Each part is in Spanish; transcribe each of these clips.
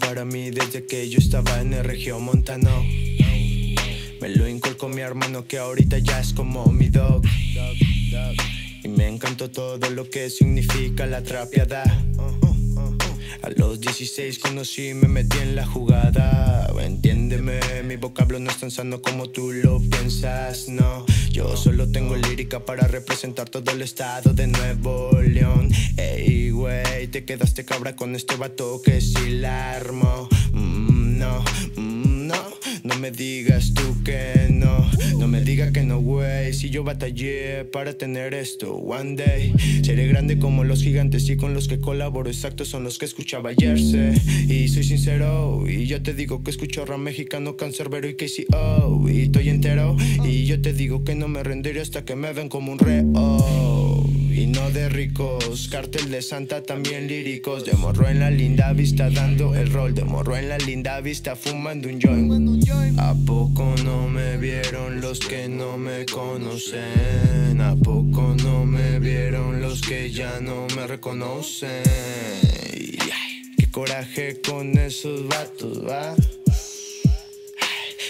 para mí desde que yo estaba en el región montano. Me lo inculcó mi hermano que ahorita ya es como mi dog. Y me encantó todo lo que significa la trapeada. A los 16 conocí y me metí en la jugada. Entiéndeme, mi vocablo no es tan sano como tú lo piensas, no. Yo solo tengo lírica para representar todo el estado de Nuevo León. Ey, güey, te quedaste cabra con este vato que sí la armó. Mm, no, mm, no, no me digas tú que no. No me digas que no, güey. Si yo batallé para tener esto, one day seré grande como los gigantes y con los que colaboro exactos son los que escuchaba ayer. Y soy sincero, y yo te digo que escucho rap mexicano, cancerbero y KCO. Y estoy entero, y yo te digo que no me rendiré hasta que me ven como un reo. Y no de ricos, cartel de Santa también líricos. De morro en la linda vista dando el rol. De morro en la linda vista fumando un joint. ¿A poco no me vieron los que no me conocen? ¿A poco no me vieron los que ya no me reconocen? Qué coraje con esos vatos, va.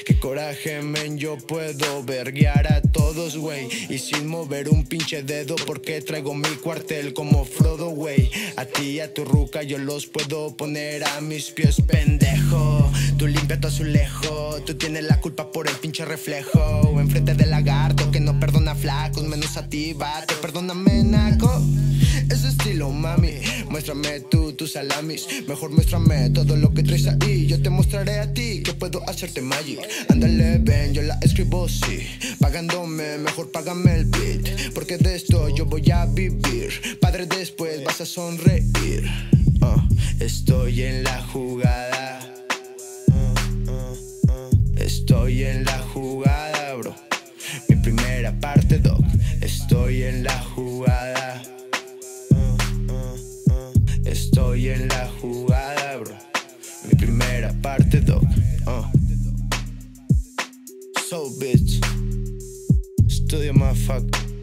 Qué coraje, men, yo puedo verguiar a todos, güey. Y sin mover un pinche dedo, porque traigo mi cuartel como Frodo, güey. A ti y a tu ruca yo los puedo poner a mis pies, pendejo. Tú limpia tu azulejo, tú tienes la culpa por el pinche reflejo. Enfrente del lagarto que no perdona flacos, menos a ti, vato. Perdóname, naco. Ese estilo, mami. Muéstrame tú tus salamis. Mejor muéstrame todo lo que traes ahí. Yo te mostraré a ti que puedo hacerte magic. Ándale, ven, yo la escribo, sí. Pagándome, mejor págame el beat. Porque de esto yo voy a vivir. Padre, después vas a sonreír. Ah, estoy en la jugada. Ah, ah. Estoy en la jugada, soul, bitch. Still your motherfucker.